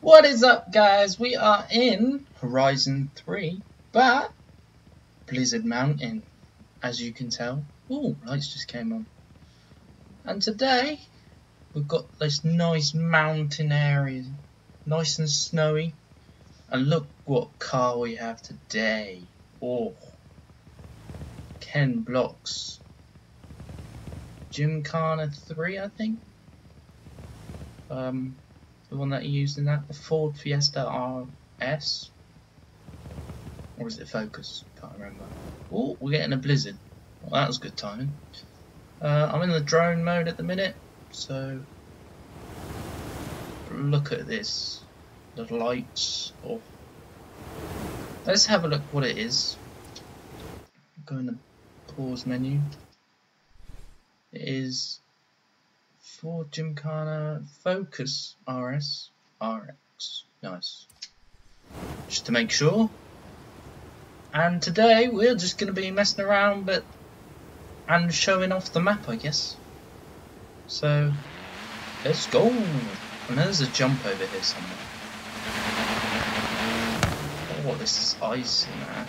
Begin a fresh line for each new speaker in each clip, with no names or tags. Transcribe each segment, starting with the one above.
What is up guys? We are in Horizon 3, but Blizzard Mountain, as you can tell. Oh, lights just came on. And today, we've got this nice mountain area, nice and snowy. And look what car we have today. Oh, Ken Block's. Gymkhana 3, I think. Um, the one that you used in that, the Ford Fiesta RS, or is it Focus? Can't remember. Oh, we're getting a blizzard. Well, that was good timing. Uh, I'm in the drone mode at the minute, so look at this. The lights. Oh. Let's have a look what it is. Go in the pause menu. It is Ford Gymkhana Focus RS RX. Nice. Just to make sure. And today we're just going to be messing around but and showing off the map I guess. So let's go. And there's a jump over here somewhere. Oh, this is icy, man.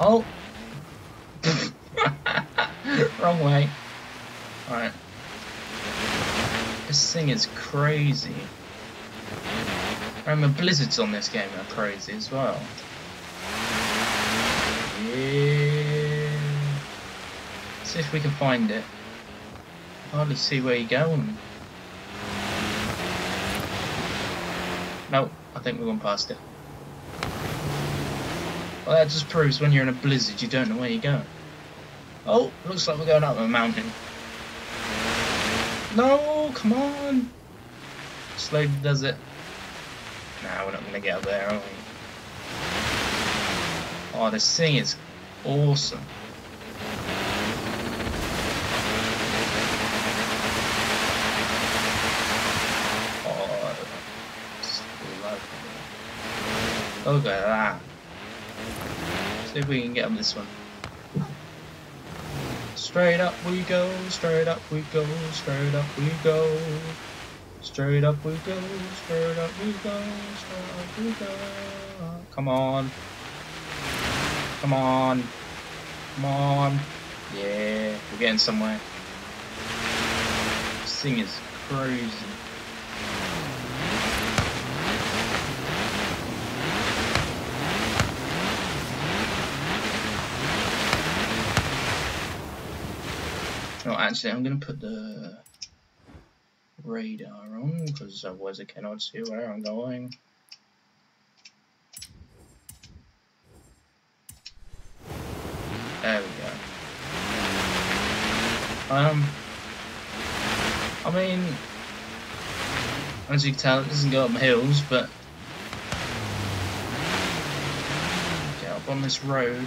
Oh! Wrong way. Alright. This thing is crazy. I Remember, blizzards on this game are crazy as well. Yeah. See if we can find it. Hardly see where you're going. Nope, I think we're going past it. Well, that just proves when you're in a blizzard, you don't know where you're going. Oh, looks like we're going up a mountain. No, come on. Slade does it. Nah, we're not going to get up there, are we? Oh, this thing is awesome. Oh, Look at that. See if we can get up this one. Straight up we go, straight up we go, straight up we go. Straight up we go, straight up we go, straight up we go. Come on. Come on. Come on. Yeah, we're getting somewhere. This thing is crazy. No, actually, I'm going to put the radar on because otherwise I cannot see where I'm going. There we go. Um, I mean, as you can tell, it doesn't go up hills, but get up on this road.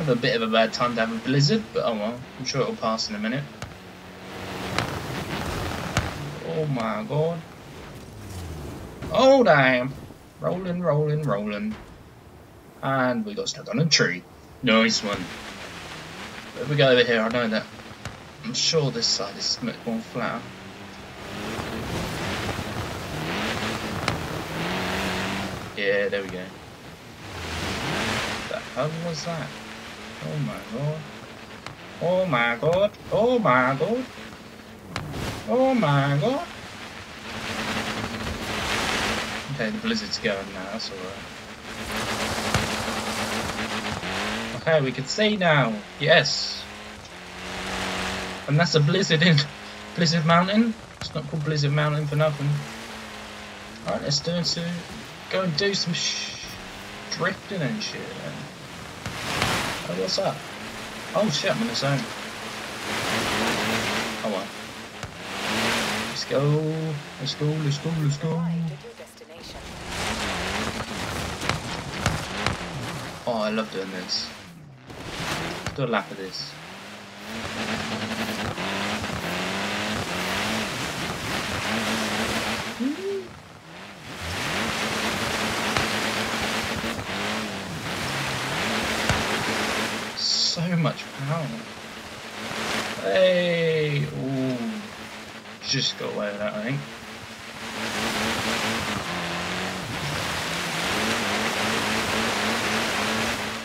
Kind of a bit of a bad time to have a blizzard, but oh well, I'm sure it'll pass in a minute. Oh my god. Oh damn! Rolling, rolling, rolling. And we got stuck on a tree. Nice one. If we go over here, I know that. I'm sure this side is much more flat. Yeah, there we go. What the hell was that? Oh, oh my god. Oh my god. Oh my god. Oh my god. Okay, the blizzard's going now, that's alright. Okay, we can see now. Yes. And that's a blizzard in Blizzard Mountain. It's not called Blizzard Mountain for nothing. Alright, let's do it. Go and do some drifting and shit. Then. Oh, what's that? Oh shit, I'm in the zone. Oh well. Let's go. Let's go, let's go, let's go. Oh, I love doing this. Do a lap of this. So much power. Hey! Ooh. Just got away with that, I think.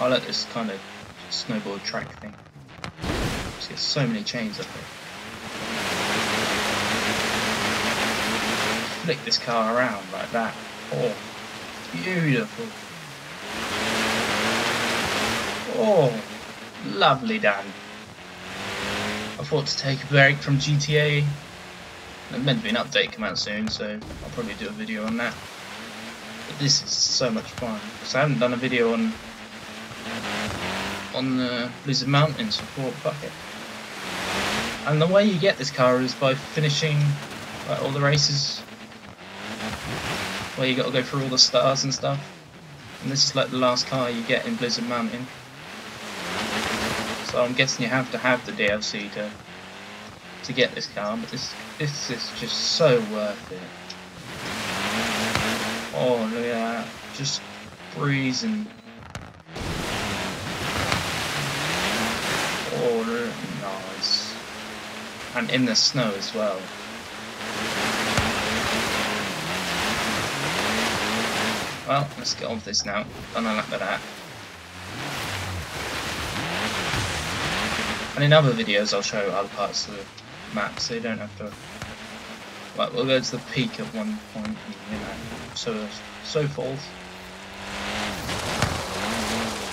I like this kind of snowboard track thing. Just get so many chains up here. Flick this car around like that. Oh, beautiful. Oh, lovely Dan. I thought to take a break from GTA. There's meant to be an update come out soon, so I'll probably do a video on that. But this is so much fun, because I haven't done a video on on the Blizzard Mountains support bucket. And the way you get this car is by finishing like, all the races where you got to go through all the stars and stuff. And this is like the last car you get in Blizzard Mountain. So I'm guessing you have to have the DLC to to get this car, but this this is just so worth it. Oh look at that, just breezing Oh, nice. And in the snow as well. Well, let's get on with this now. Done a lap of that. And in other videos I'll show other parts of the map so you don't have to... Right, we'll go to the peak at one point and, you know, so, so forth.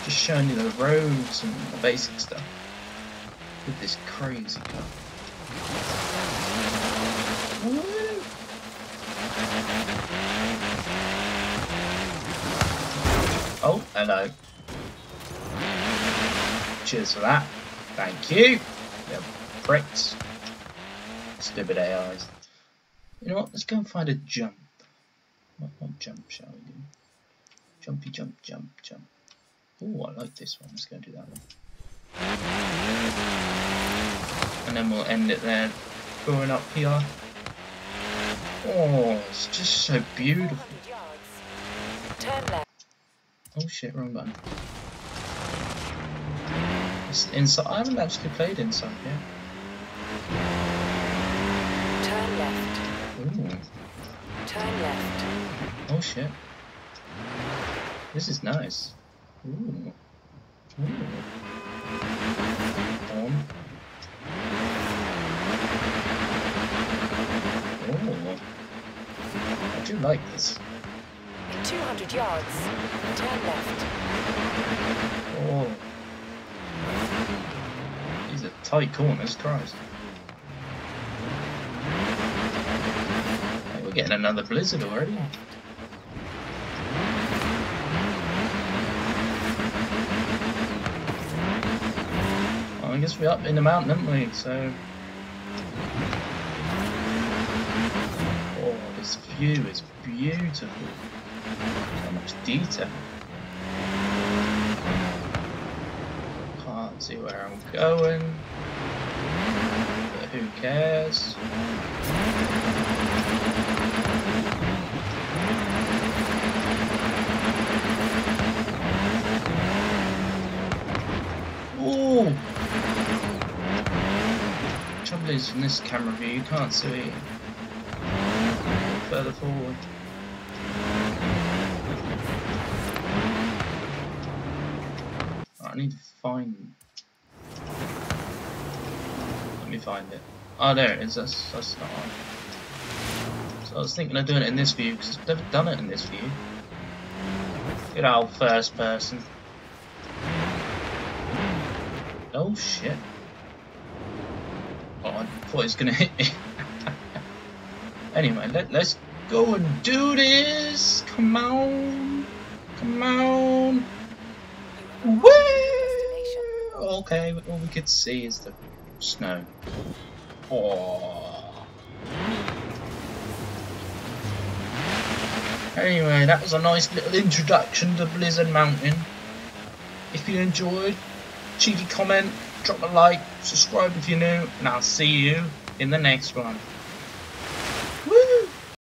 Just showing you the roads and the basic stuff with this crazy car. Oh, hello. Cheers for that. Thank you. Yeah, pricks. Stupid AIs. You know what? Let's go and find a jump. What, what jump shall we do? Jumpy jump, jump, jump. Oh, I like this one. Let's go and do that one and then we'll end it there going up here oh it's just so beautiful oh shit wrong button it's inside I haven't actually played inside yet
turn left
Ooh.
turn left
oh shit this is nice Ooh. Ooh. On. Oh. I do like this.
in 200 yards turn left
Oh. Tight corners, Christ. Hey, we're getting another blizzard already. Well, I guess we're up in the mountain, aren't we? So. Oh, this view is beautiful. So much detail. Can't see where I'm going. But who cares? Ooh! Trouble is, from this camera view, you can't see further forward. I need to find. Let me find it. Oh, there it is. That's that's not on. So I was thinking of doing it in this view because I've never done it in this view. Good old first person. Oh shit. Oh, I thought it was gonna hit me. anyway, let, let's go and do this. Come on. Come on. Woo! Okay, all we could see is the snow. Oh. Anyway, that was a nice little introduction to Blizzard Mountain. If you enjoyed, cheeky comment, drop a like, subscribe if you're new, and I'll see you in the next one.